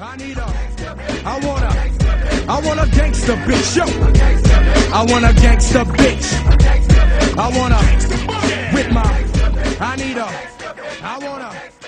I need a, I want a, I want a gangster bitch, yo. I want a gangster bitch. I want a, with my, I need a, I want a.